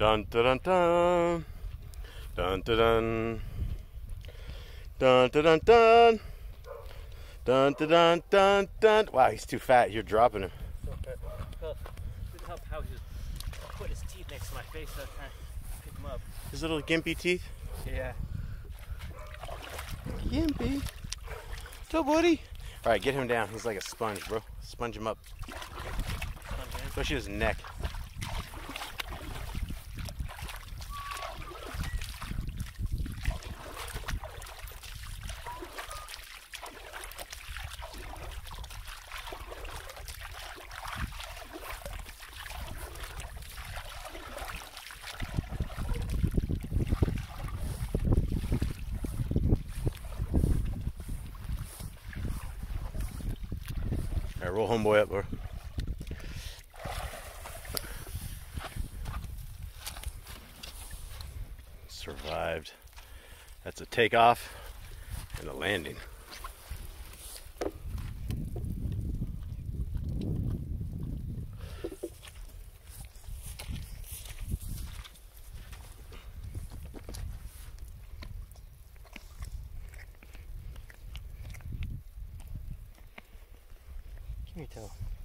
Dun dun dun dun. Dun dun dun. Dun dun dun dun. Dun dun dun dun dun. Wow, he's too fat. You're dropping him. So, well, didn't help how he was his teeth next to my face. So I was trying to pick him up. His little gimpy teeth. Yeah. Gimpy. Up, buddy? All right, get him down. He's like a sponge, bro. Sponge him up, especially his neck. All right, roll homeboy up, bro. Survived. That's a takeoff and a landing. Give me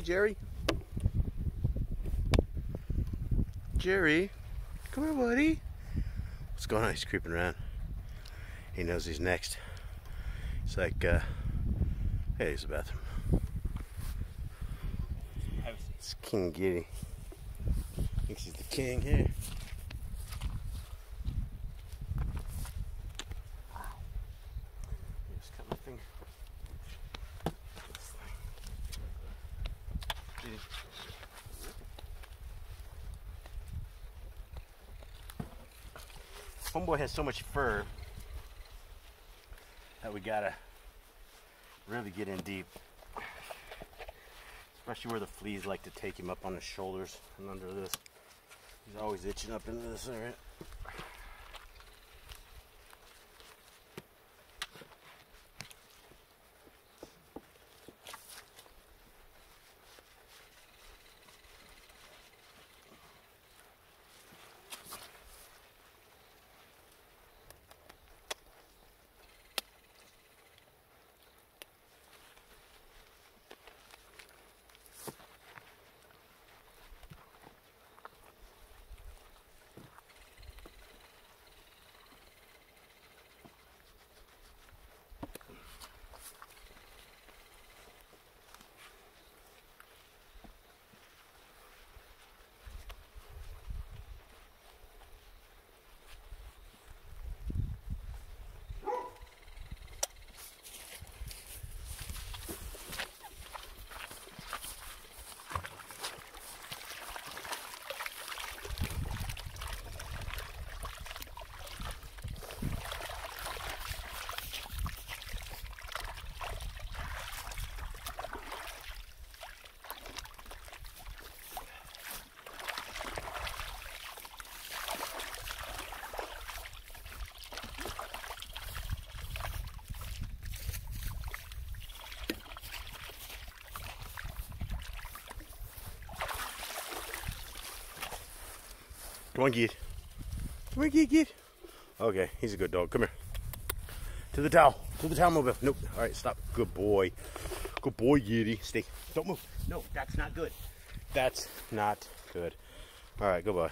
Jerry. Jerry, come here, buddy. What's going on? He's creeping around. He knows he's next. It's like, uh, hey, there's the bathroom. It's King Giddy. Thinks he's the king here. Just cut my finger. This thing. Giddy. Homeboy has so much fur that we gotta really get in deep. Especially where the fleas like to take him up on his shoulders and under this. He's always itching up into this area. Come on, Git. Come on, Git, Git. Okay, he's a good dog. Come here. To the towel. To the towel mobile. Nope. All right, stop. Good boy. Good boy, Giddy. Stay. Don't move. No, that's not good. That's not good. All right, goodbye.